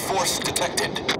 force detected.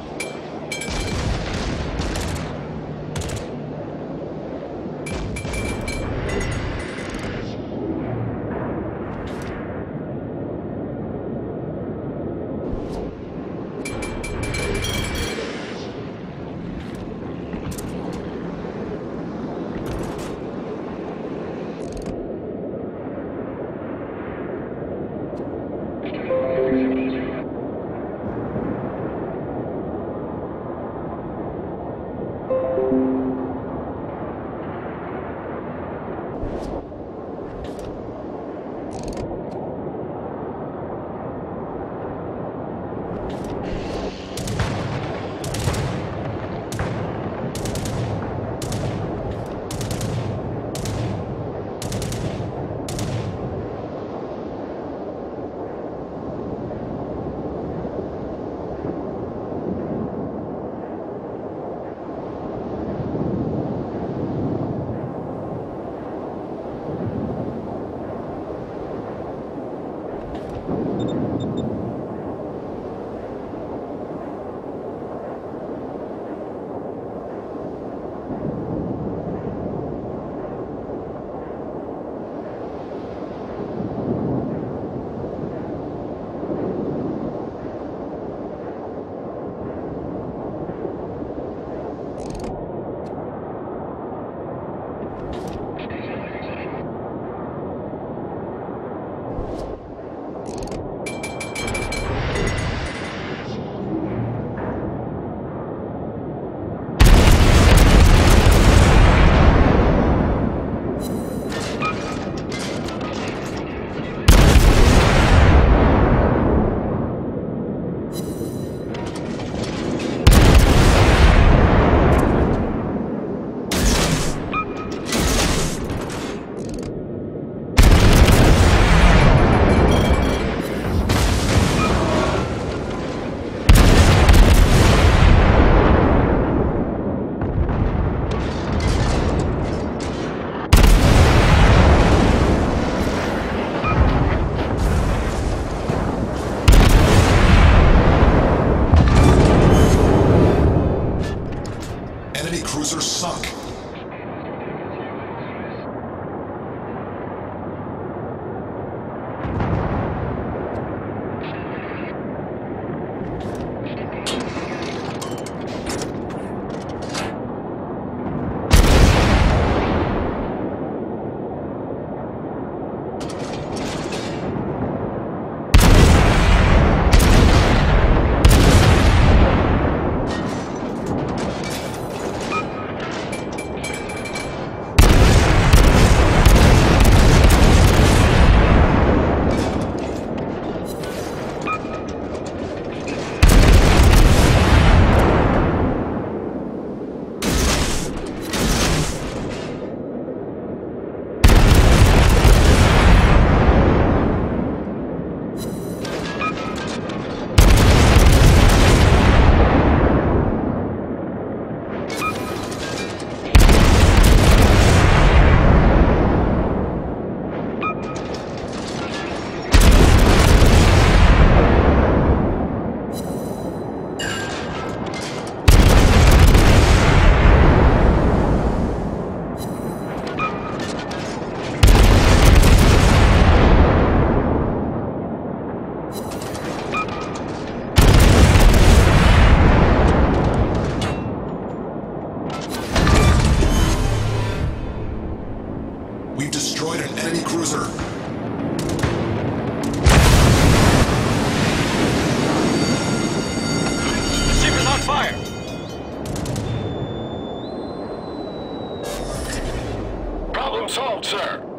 assault, sir.